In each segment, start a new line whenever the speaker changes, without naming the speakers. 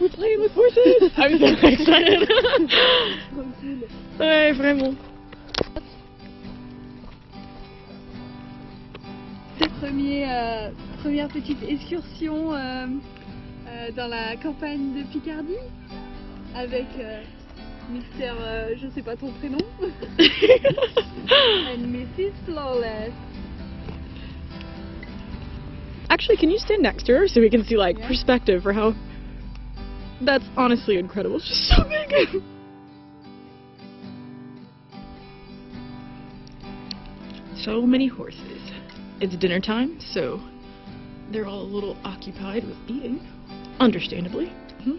We're playing with horses! I'm so excited! ouais, vraiment.
Premier, euh, première petite excursion euh, euh, dans la campagne de Picardie avec Mister, euh, je sais pas ton prénom, and Mrs. Flawless.
Actually, can you stand next to her so we can see like
Yeah.
perspective for how? That's honestly incredible. She's so big. so many horses. It's dinner time, so they're all a little occupied with eating, understandably. Mhm.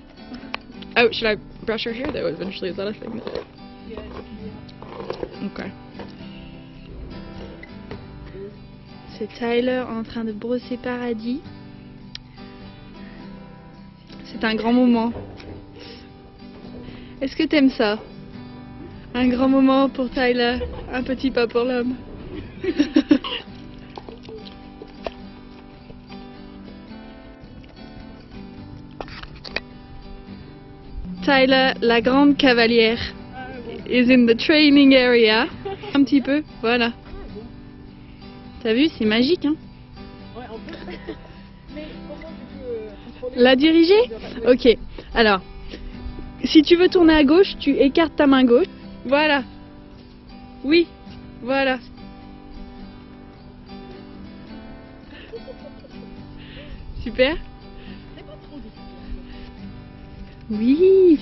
Oh, should I brush her hair though? Eventually, is that a thing? Okay.
C'est Tyler en train de brosser paradis. C'est un grand moment. Est-ce que t'aimes ça? Un grand moment pour Tyler, un petit pas pour l'homme. La grande cavalière, is in the training area. Un petit peu, voilà. T'as vu, c'est magique, hein La diriger? Ok. Alors, si tu veux tourner à gauche, tu écartes ta main gauche. Voilà. Oui, voilà. Super. Oui.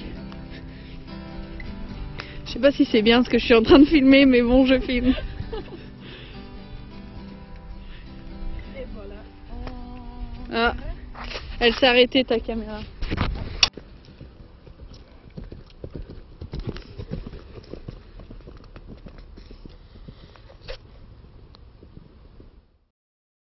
Je sais pas si c'est bien ce que je suis en train de filmer, mais bon, je filme. Ah, elle s'est arrêtée ta caméra.